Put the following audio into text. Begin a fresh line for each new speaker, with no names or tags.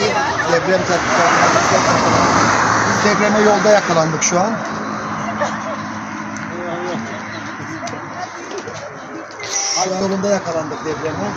Yedinci deprem tatbikatı. Biz depreme yolda yakalandık şu an. Şu an yolunda yakalandık depreme.